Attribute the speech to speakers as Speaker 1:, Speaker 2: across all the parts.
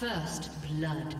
Speaker 1: First blood.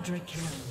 Speaker 1: Quadra kill.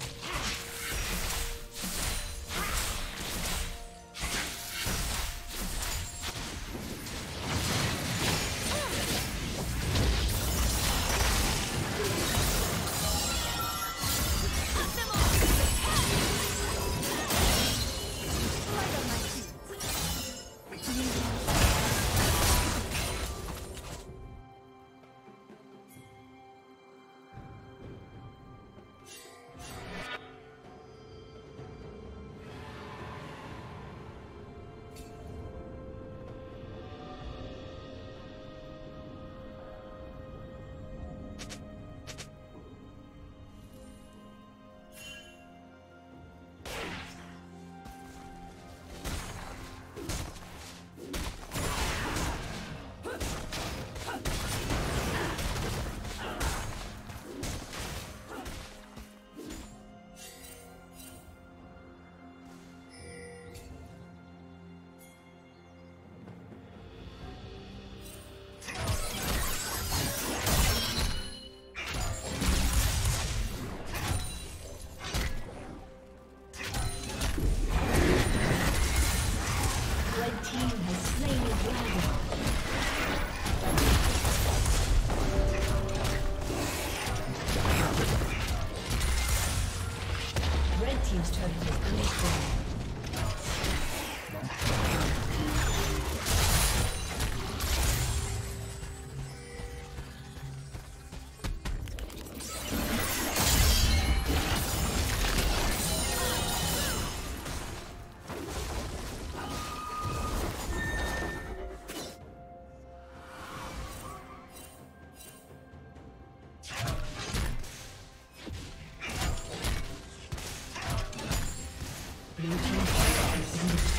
Speaker 1: Thank you.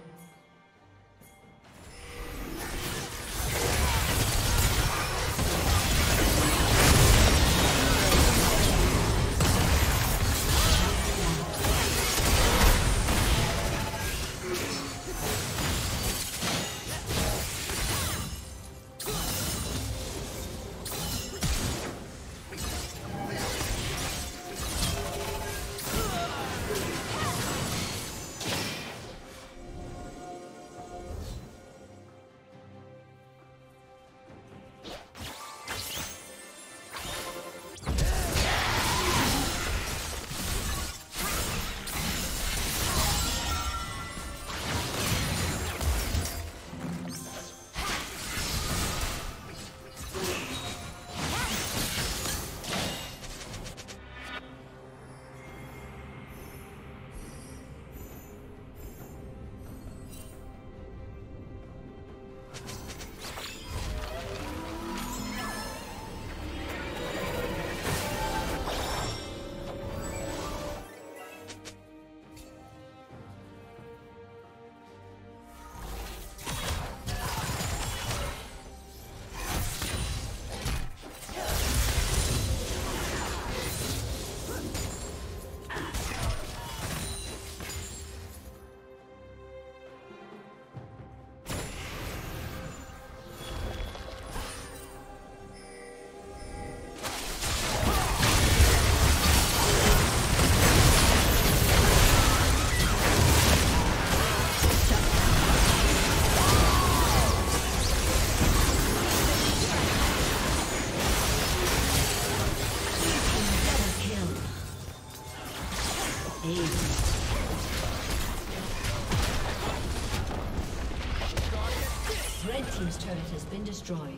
Speaker 1: Destroyed.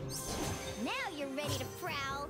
Speaker 2: Now you're ready to prowl.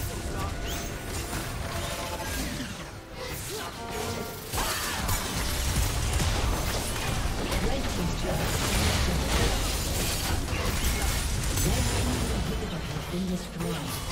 Speaker 1: Has been destroyed.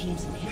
Speaker 1: Team's inhibitor